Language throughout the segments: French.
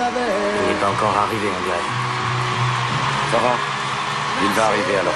Il n'est pas encore arrivé, on dirait. Ça va Il va arriver alors.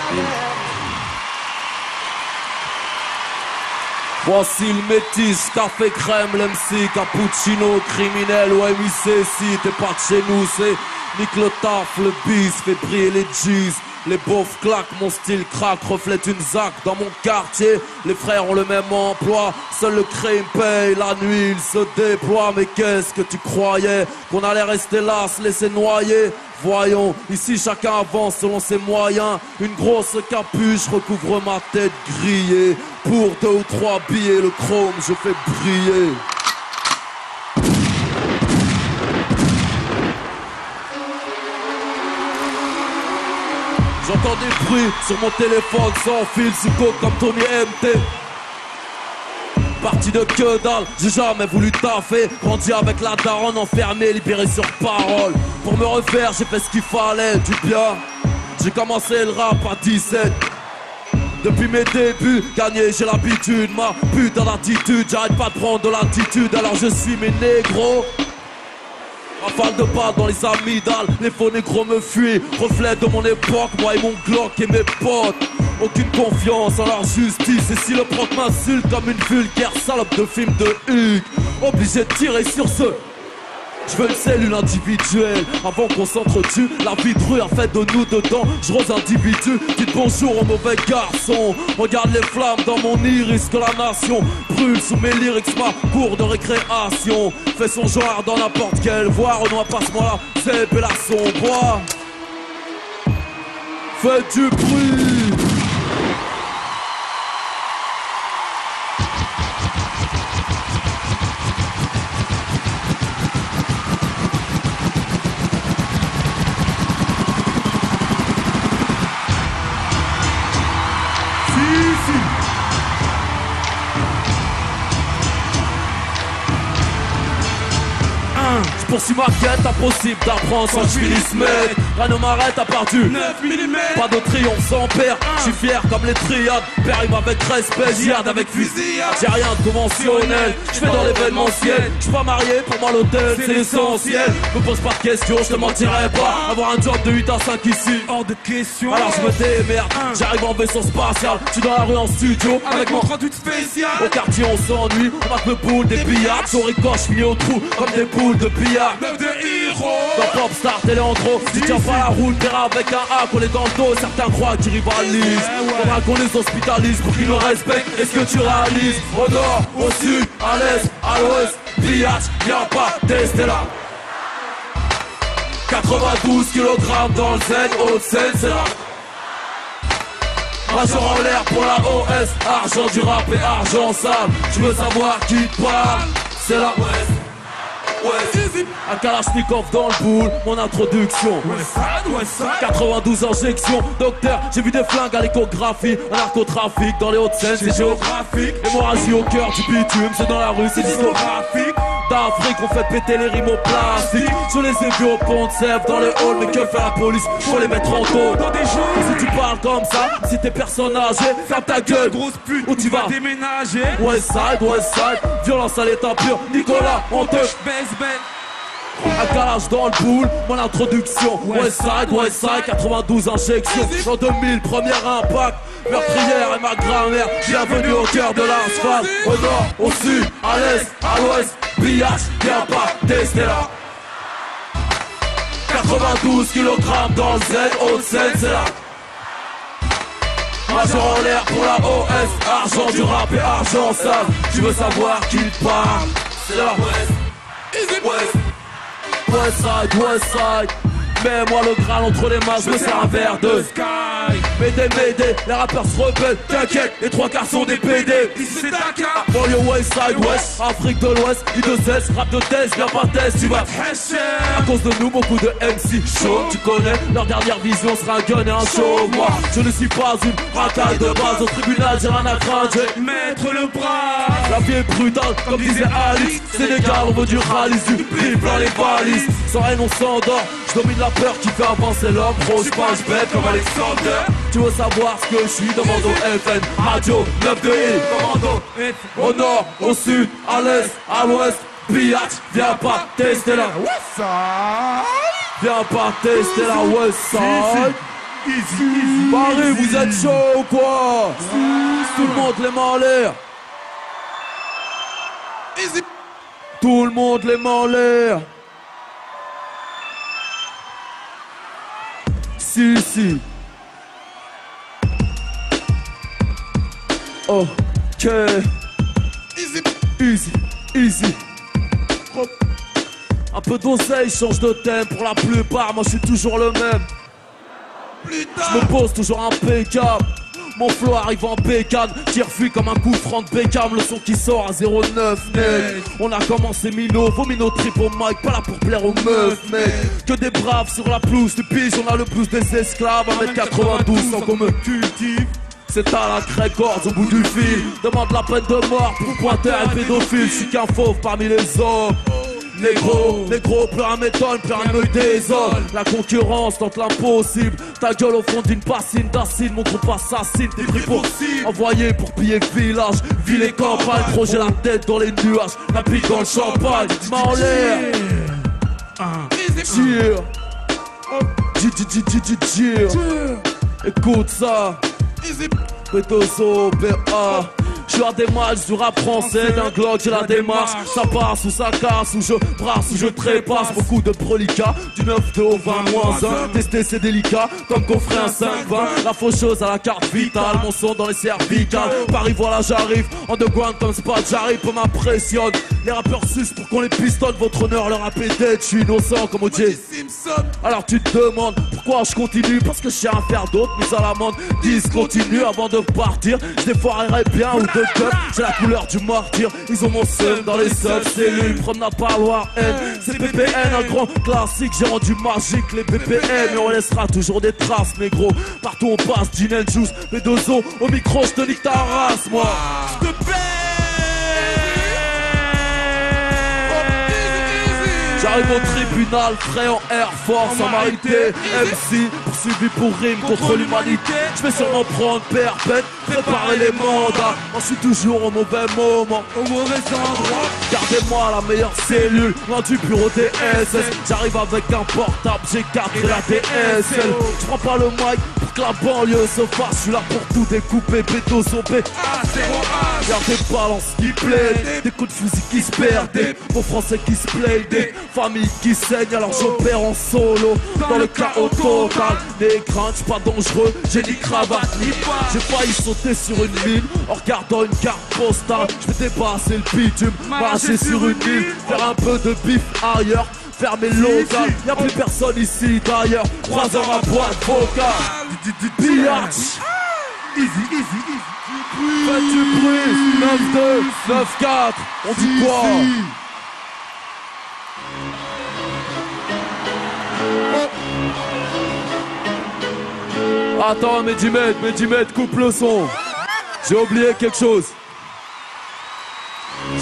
Voici le métis, café crème, l'MC, cappuccino, criminel, ouais si t'es pas de chez nous, c'est nique le taf, le bis, fait briller les G's. Les beaufs claquent, mon style craque, reflète une zac dans mon quartier. Les frères ont le même emploi, seul le crime paye. La nuit, il se déploie, mais qu'est-ce que tu croyais Qu'on allait rester là, se laisser noyer? Voyons, ici chacun avance selon ses moyens. Une grosse capuche recouvre ma tête grillée. Pour deux ou trois billets, le chrome, je fais briller. J'entends des bruits sur mon téléphone sans fil coke comme Tony MT. Parti de que dalle, j'ai jamais voulu taffer. Grandi avec la daronne enfermée, libéré sur parole. Pour me refaire, j'ai fait ce qu'il fallait, du bien. J'ai commencé le rap à 17. Depuis mes débuts, gagné j'ai l'habitude, ma putain d'attitude, j'arrête pas de prendre de l'attitude, alors je suis mes négros. Rafale de balles dans les amygdales, les faux négros me fuient. Reflet de mon époque, moi et mon Glock et mes potes. Aucune confiance en leur justice. Et si le proc m'insulte comme une vulgaire salope de film de Hugues, obligé de tirer sur ce. Je veux une cellule individuelle avant qu'on s'entretue. La vie de rue a fait de nous dedans. Je rose individu. Dites bonjour au mauvais garçon. Regarde les flammes dans mon iris que la nation sous mes lyrics. Ma cour de récréation fait son genre dans n'importe quelle voie. Renoir passe-moi la zèbre et la son bois. Faites du bruit. Poursuis ma quête, impossible d'apprendre sans que je finisse mec Rien ne m'arrête à part du 9 mm Pas de triomphe sans père, je suis fier comme les triades. Périme avec respect, j'yarde avec fusillade. J'ai rien de conventionnel, je fais dans l'événementiel. Je suis pas marié, pour moi l'hôtel c'est l'essentiel. Me pose pas de questions, je te mentirai pas. Avoir un job de 8 à 5 ici, hors de question. Alors je me démerde, j'arrive en vaisseau spatial. Je suis dans la rue en studio, avec mon 38 spécial. Au quartier on s'ennuie, on marque le boule des billards Sur ricoche, finis au trou, comme des boules de billard de héros. Dans Popstar, télé en gros. Si tu tiens pas la route, verras avec un A qu'on est dans le dos. Certains croient qu'ils rivalisent Faudra qu'on les hospitalise pour qu'ils nous respectent. Est-ce que tu réalises Au nord, au sud, à l'est, à l'ouest Biatch, viens pas tester là 92 kg dans le Z, haute scène, c'est là. Major en l'air pour la OS Argent du rap et argent sale. Tu veux savoir qui te parle C'est la West un Kalachnikov dans le boule, mon introduction. 92 injections, docteur, j'ai vu des flingues à l'échographie Un narcotrafic dans les Hauts-de-Seine, c'est géographique. Hémorragie au cœur du bitume, c'est dans la rue, c'est discographique. D'Afrique, on fait péter les rimes au plastique. Je les ai vus au pont de Sèvres, dans le hall, mais que fait la police? Faut les mettre en taux dans des jeux Si tu parles comme ça, si t'es personne âgé, ferme ta gueule, grosse pute, où tu vas déménager. West side, west side, violence à l'état pur. Nicolas, on te baisse un calage dans le boule, mon introduction. Westside, Westside, 92 injections. En 2000, premier impact. Meurtrière et ma grand-mère Bienvenue au cœur de l'asphalte Au nord, au sud, à l'est, à l'ouest. Biatch, viens pas tester là. 92 kg dans le Z, haute scène, c'est là. Major en l'air pour la OS Argent du rap et argent sale. Tu veux savoir qui parle C'est la West West West side, west side. Mets-moi le Graal entre les mains, je me sers un verre de sky M'aider, m'aider, les rappeurs se rebellent, t'inquiète, les trois quarts sont des PD Ici c'est Dakar west side west, Afrique de l'Ouest, I2S, rap de test, viens pas test, tu vas À cause de nous, beaucoup de MC chaud, tu connais, leur dernière vision sera un gun et un show. Moi, je ne suis pas une racaille de base, au tribunal j'ai rien à craindre, mettre le bras. La vie est brutale, comme disait Alice. Sénégal, on veut du rallye, du prix plein les balises. Sans haine, on s'endort. Je domine la peur qui fait avancer l'homme. Pas, je bête comme Alexander. Tu veux savoir ce que je suis Demande au FN, Radio 9 de I, commando. Au nord, au sud, à l'est, à l'ouest. Biatch, viens pas tester la Viens pas tester la West Side. Paris, vous êtes chaud ou quoi? Tout le monde les mains en l'air. Tout le monde les mains en l'air. Si, si. Ok. Easy, easy, easy. Hop. Un peu d'oseille, change de thème pour la plupart, moi je suis toujours le même. Je me pose toujours impeccable. Mon flow arrive en bécane, tire fui comme un coup franc de Beckham, le son qui sort à 0,9 mec. On a commencé Mino, vos Mino trip au mic, pas là pour plaire aux meufs mec. Que des braves sur la pelouse, du pige, on a le plus des esclaves, 1m92 sans qu'on me cultive. C'est à la crée-corde au bout du fil Demande la peine de mort pour pointeur et pédophile Je suis qu'un fauve parmi les hommes Négro, négro, plus rien m'étonne, plus rien me désole La concurrence tente l'impossible Ta gueule au fond d'une bassine d'acide Mon groupe assassine, t'es pris pour Envoyé pour piller village Ville et campagne, projet la tête dans les nuages La pique dans le champagne, main en l'air Cheer Cheer Écoute ça Betoso, BA je suis à des matchs du rap français, d'un Glock j'ai la démarche. Ça passe ou ça casse, ou je brasse ou je trépasse. Beaucoup de prolica, du 9 2 au 20 moins 1 Tester c'est délicat, comme qu'on ferait un 5 20 La faucheuse à la carte vitale, mon son dans les cervicales. Paris voilà j'arrive, en de ground comme spot j'arrive, peu m'impressionne Les rappeurs sus pour qu'on les pistonne, votre honneur leur a pété Je suis innocent comme OJ Simpson. Alors tu te demandes pourquoi je continue Parce que je sais un faire d'autres, mise à l'amende. Discontinue avant de partir, je défoirerai bien ou de j'ai la couleur du martyr, ils ont mon seum dans les seuls cellules, promenade par Loire N, c'est PPN, un grand classique, j'ai rendu magique les PPN, mais on laissera toujours des traces, négro. Partout on passe, gin and juice, mes deux os, au micro, je te nique ta race, moi. Je te J'arrive au tribunal, frais en Air Force, en marité, MC, poursuivi pour rime contre l'humanité. Je vais sûrement prendre perpète, préparer les mandats. Je suis toujours au mauvais moment, au mauvais endroit. Gardez-moi la meilleure cellule, loin du bureau des SS. J'arrive avec un portable, j'ai 4 et la DSL. Je prends pas le mic que la banlieue se fasse. Je suis là pour tout découper, béto sauver. Y'a des balances qui plaident, des coups de fusil qui se perdent, des mots français qui se plaident, des familles qui saignent, alors j'opère en solo, dans le chaos total. Les craintes, pas dangereux, j'ai ni cravate ni. J'ai failli sauter sur une mine en regardant une carte postale. Je vais dépasser le bitume, marcher sur une île, faire un peu de bif ailleurs. Fermer local, y'a plus personne ici d'ailleurs. Trois heures à boîte vocale. Biatch. Easy, easy, easy. Faites du bruit 9-2, 9-4 On dit quoi? Attends, Medimed, Medimed, coupe le son. J'ai oublié quelque chose. Si,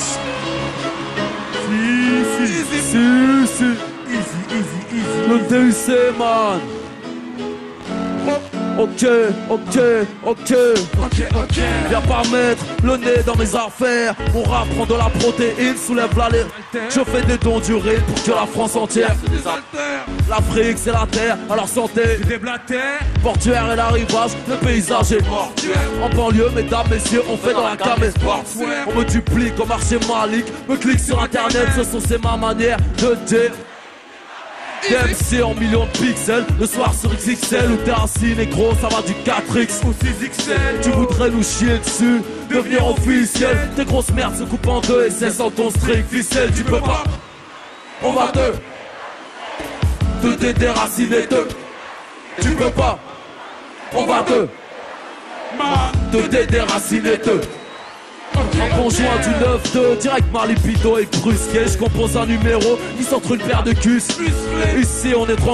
si, si, si. Easy, easy, easy. Le DUC, man. Ok, ok, ok, ok, ok. Viens pas mettre le nez dans mes affaires. Mon rap prend de la protéine, soulève la lèvre. Je fais des dons d'urine pour que la France entière. L'Afrique c'est la terre, alors santé. Portuaire et l'arrivage, le paysage est mortuaire. En banlieue, mesdames, messieurs, on fait dans la gamme On me duplique au marché Malik, me clique sur internet, ce sont c'est ma manière de dire. DMC en millions de pixels. Le soir sur XXL ou t'es assis négro ça va du 4X ou 6XL Tu voudrais nous chier dessus Devenir officiel. Tes grosses merdes se coupent en deux Et c'est sans ton strict ficelle. Tu peux pas. On va te Te te. Tu peux pas. On va te Te te conjoint du 9-2, direct Marley Pito et brusqué Je compose un numéro, il s'entre une paire de cuisses. Ici on est trop